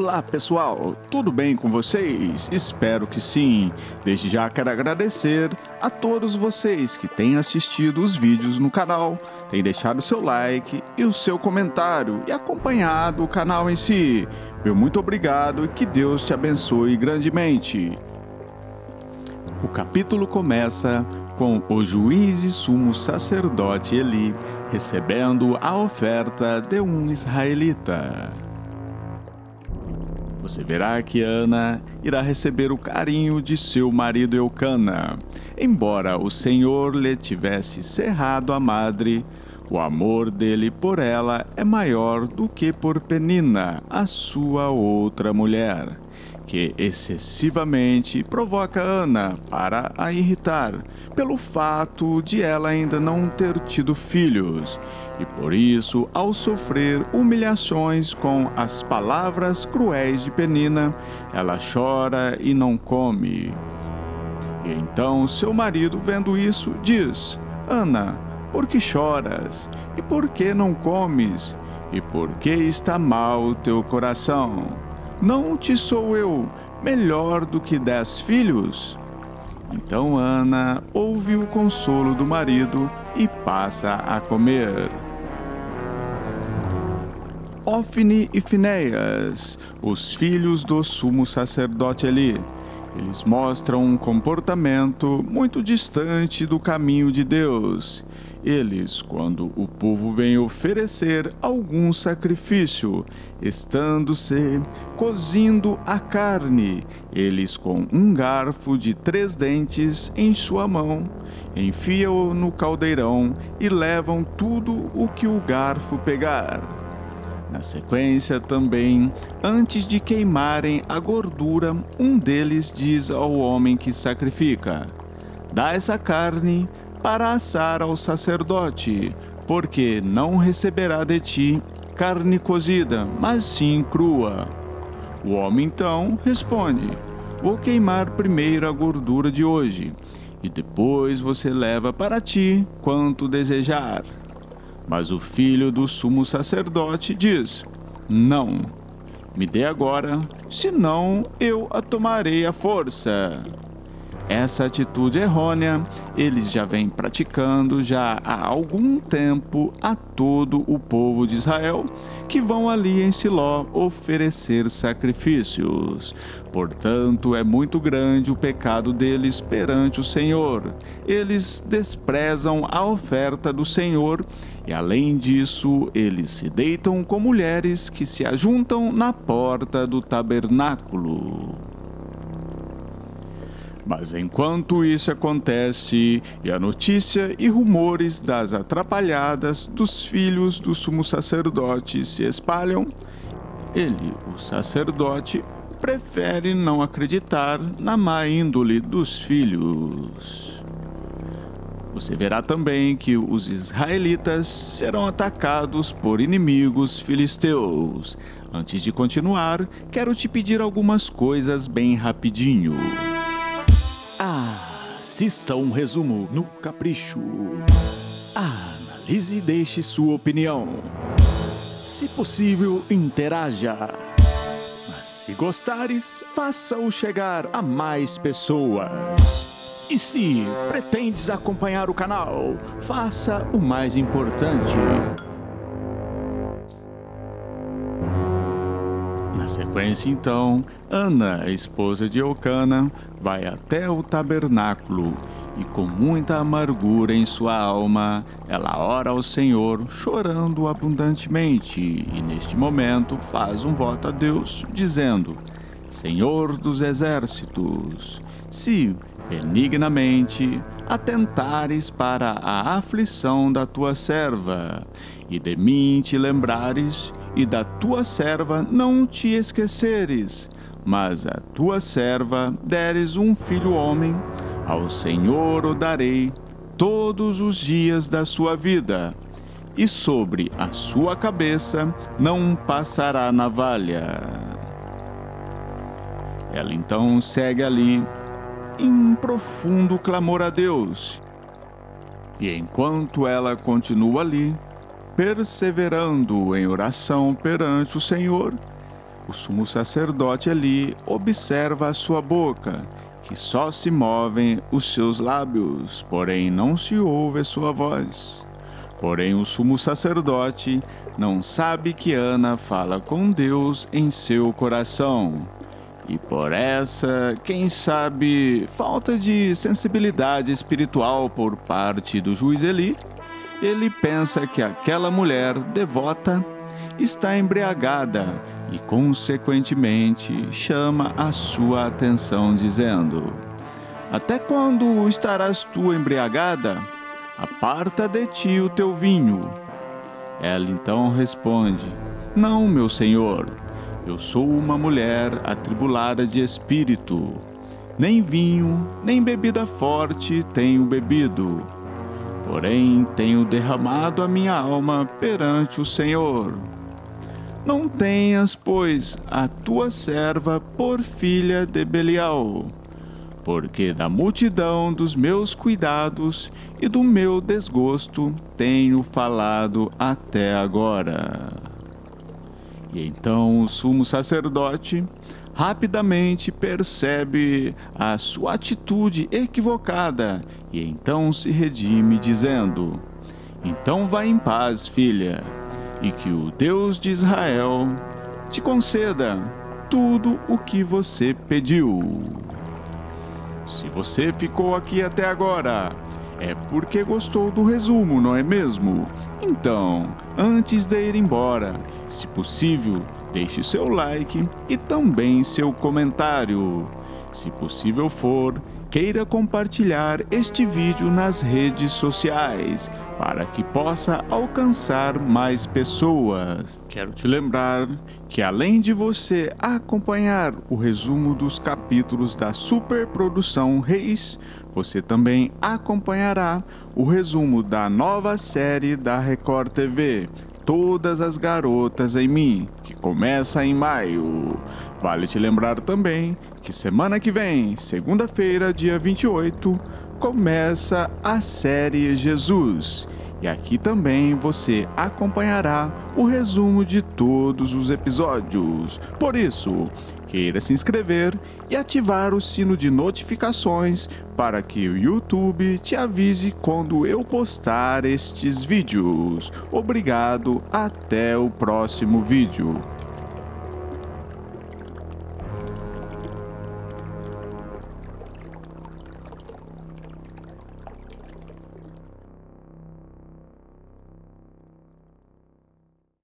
Olá pessoal, tudo bem com vocês? Espero que sim. Desde já quero agradecer a todos vocês que têm assistido os vídeos no canal, têm deixado o seu like e o seu comentário e acompanhado o canal em si. Meu muito obrigado e que Deus te abençoe grandemente. O capítulo começa com o juiz e sumo sacerdote Eli recebendo a oferta de um israelita. Você verá que Ana irá receber o carinho de seu marido Eucana. Embora o Senhor lhe tivesse cerrado a madre, o amor dele por ela é maior do que por Penina, a sua outra mulher que excessivamente provoca Ana para a irritar, pelo fato de ela ainda não ter tido filhos, e por isso, ao sofrer humilhações com as palavras cruéis de Penina, ela chora e não come. E então seu marido, vendo isso, diz: Ana, por que choras? E por que não comes? E por que está mal o teu coração? Não te sou eu melhor do que dez filhos? Então Ana ouve o consolo do marido e passa a comer. Ofne e Finéias, os filhos do sumo sacerdote Eli. Eles mostram um comportamento muito distante do caminho de Deus eles, quando o povo vem oferecer algum sacrifício, estando-se cozindo a carne, eles com um garfo de três dentes em sua mão, enfiam-o no caldeirão e levam tudo o que o garfo pegar. Na sequência, também, antes de queimarem a gordura, um deles diz ao homem que sacrifica: Dá essa carne para assar ao sacerdote, porque não receberá de ti carne cozida, mas sim crua. O homem então responde: Vou queimar primeiro a gordura de hoje, e depois você leva para ti quanto desejar. Mas o filho do sumo sacerdote diz: Não, me dê agora, senão eu a tomarei à força. Essa atitude errônea eles já vêm praticando já há algum tempo a todo o povo de Israel que vão ali em Siló oferecer sacrifícios. Portanto, é muito grande o pecado deles perante o Senhor. Eles desprezam a oferta do Senhor e, além disso, eles se deitam com mulheres que se ajuntam na porta do tabernáculo. Mas enquanto isso acontece e a notícia e rumores das atrapalhadas dos filhos do sumo sacerdote se espalham, ele, o sacerdote, prefere não acreditar na má índole dos filhos. Você verá também que os israelitas serão atacados por inimigos filisteus. Antes de continuar, quero te pedir algumas coisas bem rapidinho. Assista um resumo no Capricho. Analise e deixe sua opinião. Se possível, interaja. Mas se gostares, faça-o chegar a mais pessoas. E se pretendes acompanhar o canal, faça o mais importante. Na sequência, então, Ana, esposa de Eucana, vai até o tabernáculo e, com muita amargura em sua alma, ela ora ao Senhor, chorando abundantemente, e neste momento faz um voto a Deus, dizendo: Senhor dos exércitos, se benignamente atentares para a aflição da tua serva, e de mim te lembrares, e da tua serva não te esqueceres, mas a tua serva deres um filho homem, ao Senhor o darei todos os dias da sua vida, e sobre a sua cabeça não passará navalha. Ela então segue ali em profundo clamor a Deus. E enquanto ela continua ali, perseverando em oração perante o Senhor, o sumo sacerdote ali observa a sua boca, que só se movem os seus lábios, porém não se ouve a sua voz. Porém, o sumo sacerdote não sabe que Ana fala com Deus em seu coração. E por essa, quem sabe, falta de sensibilidade espiritual por parte do juiz Eli, ele pensa que aquela mulher devota está embriagada e, consequentemente, chama a sua atenção, dizendo: Até quando estarás tu embriagada? Aparta de ti o teu vinho. Ela então responde: Não, meu senhor, eu sou uma mulher atribulada de espírito. Nem vinho, nem bebida forte tenho bebido. Porém, tenho derramado a minha alma perante o Senhor. Não tenhas, pois, a tua serva por filha de Belial porque da multidão dos meus cuidados e do meu desgosto tenho falado até agora. E então o sumo sacerdote rapidamente percebe a sua atitude equivocada e então se redime, dizendo: Então vá em paz, filha, e que o Deus de Israel te conceda tudo o que você pediu. Se você ficou aqui até agora, é porque gostou do resumo, não é mesmo? Então, antes de ir embora, se possível, deixe seu like e também seu comentário. Se possível for, queira compartilhar este vídeo nas redes sociais para que possa alcançar mais pessoas. Quero te lembrar que além de você acompanhar o resumo dos capítulos da superprodução Reis, você também acompanhará o resumo da nova série da Record TV, Todas as Garotas em Mim, que começa em maio. Vale te lembrar também que semana que vem, segunda-feira, dia 28, começa a série Jesus. E aqui também você acompanhará o resumo de todos os episódios. Por isso, queira se inscrever e ativar o sino de notificações para que o YouTube te avise quando eu postar estes vídeos. Obrigado, até o próximo vídeo.